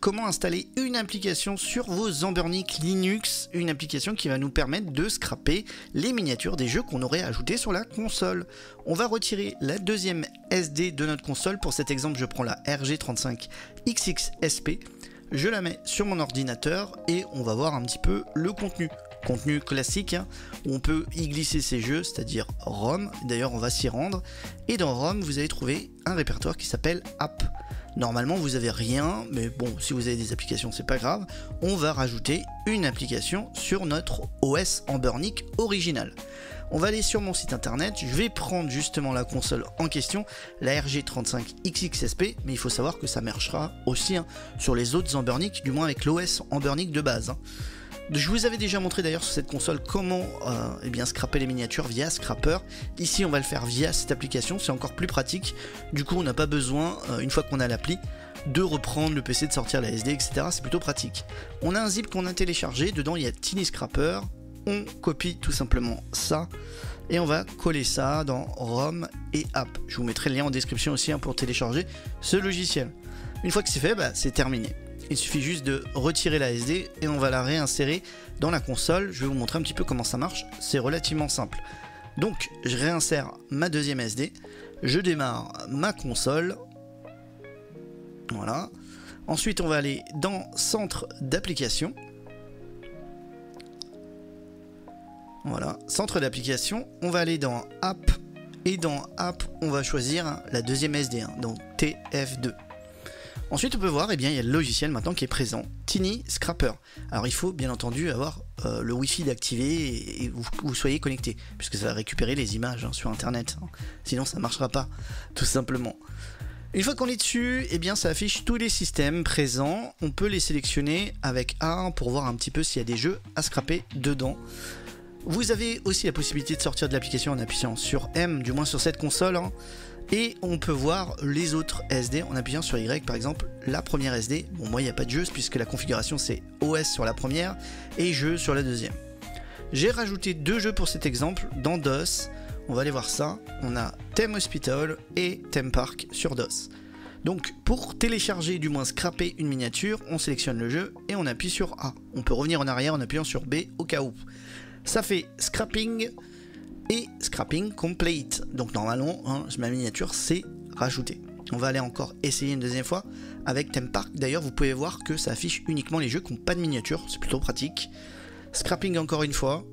comment installer une application sur vos Ambernic Linux, une application qui va nous permettre de scraper les miniatures des jeux qu'on aurait ajoutés sur la console. On va retirer la deuxième SD de notre console. Pour cet exemple, je prends la RG35XXSP. Je la mets sur mon ordinateur et on va voir un petit peu le contenu contenu classique hein, on peut y glisser ses jeux, c'est-à-dire ROM. D'ailleurs, on va s'y rendre. Et dans ROM, vous allez trouver un répertoire qui s'appelle App. Normalement, vous avez rien, mais bon, si vous avez des applications, c'est pas grave. On va rajouter une application sur notre OS Ambernic original. On va aller sur mon site internet, je vais prendre justement la console en question, la RG35XXSP, mais il faut savoir que ça marchera aussi hein, sur les autres Ambernic, du moins avec l'OS Ambernic de base. Hein. Je vous avais déjà montré d'ailleurs sur cette console comment euh, eh bien, scraper les miniatures via Scrapper. Ici on va le faire via cette application, c'est encore plus pratique. Du coup on n'a pas besoin, euh, une fois qu'on a l'appli, de reprendre le PC, de sortir la SD, etc. C'est plutôt pratique. On a un zip qu'on a téléchargé, dedans il y a Tiny Scrapper. On copie tout simplement ça et on va coller ça dans ROM et App. Je vous mettrai le lien en description aussi hein, pour télécharger ce logiciel. Une fois que c'est fait, bah, c'est terminé. Il suffit juste de retirer la SD et on va la réinsérer dans la console. Je vais vous montrer un petit peu comment ça marche. C'est relativement simple. Donc, je réinsère ma deuxième SD. Je démarre ma console. Voilà. Ensuite, on va aller dans Centre d'application. Voilà, Centre d'application. On va aller dans App. Et dans App, on va choisir la deuxième SD, hein, donc TF2. Ensuite, on peut voir, eh bien, il y a le logiciel maintenant qui est présent, Tiny Scrapper. Alors, il faut bien entendu avoir euh, le Wi-Fi d'activer et, vous, vous, soyez connecté, puisque ça va récupérer les images hein, sur Internet. Hein. Sinon, ça ne marchera pas, tout simplement. Une fois qu'on est dessus, eh bien, ça affiche tous les systèmes présents. On peut les sélectionner avec A pour voir un petit peu s'il y a des jeux à scraper dedans. Vous avez aussi la possibilité de sortir de l'application en appuyant sur M, du moins sur cette console. Hein. Et on peut voir les autres SD en appuyant sur Y, par exemple, la première SD. Bon, moi, il n'y a pas de jeu puisque la configuration c'est OS sur la première et jeu sur la deuxième. J'ai rajouté deux jeux pour cet exemple dans DOS. On va aller voir ça. On a Theme Hospital et Theme Park sur DOS. Donc pour télécharger, du moins scraper une miniature, on sélectionne le jeu et on appuie sur A. On peut revenir en arrière en appuyant sur B au cas où. Ça fait scrapping et scrapping complete. Donc normalement, hein, ma miniature c'est rajouté. On va aller encore essayer une deuxième fois avec Theme Park. D'ailleurs, vous pouvez voir que ça affiche uniquement les jeux qui n'ont pas de miniature. C'est plutôt pratique. Scrapping encore une fois.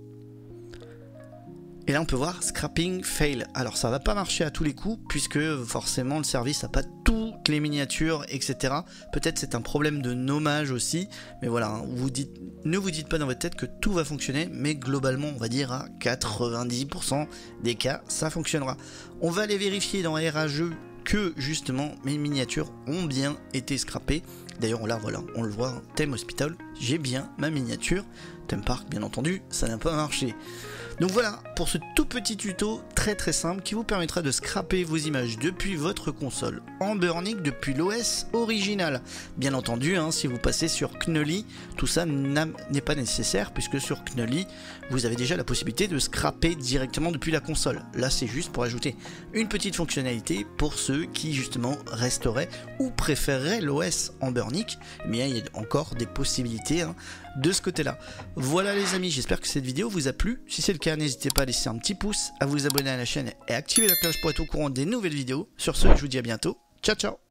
Et là, on peut voir scrapping fail. Alors, ça va pas marcher à tous les coups, puisque forcément, le service n'a pas les miniatures, etc. Peut-être c'est un problème de nommage aussi, mais voilà, hein, vous dites, ne vous dites pas dans votre tête que tout va fonctionner, mais globalement, on va dire à 90% des cas, ça fonctionnera. On va aller vérifier dans RAGE que justement mes miniatures ont bien été scrappées. D'ailleurs là voilà, on le voit, Thème Hospital, j'ai bien ma miniature. Thème Park bien entendu, ça n'a pas marché. Donc voilà pour ce tout petit tuto très très simple qui vous permettra de scraper vos images depuis votre console en Burnic depuis l'OS original. Bien entendu, hein, si vous passez sur Knolly, tout ça n'est pas nécessaire puisque sur Knolly, vous avez déjà la possibilité de scraper directement depuis la console. Là, c'est juste pour ajouter une petite fonctionnalité pour ceux qui justement resteraient ou préféreraient l'OS en Bien, il y a encore des possibilités hein, de ce côté-là. Voilà les amis, j'espère que cette vidéo vous a plu. Si c'est le cas, n'hésitez pas à laisser un petit pouce, à vous abonner à la chaîne et activer la cloche pour être au courant des nouvelles vidéos. Sur ce, je vous dis à bientôt. Ciao ciao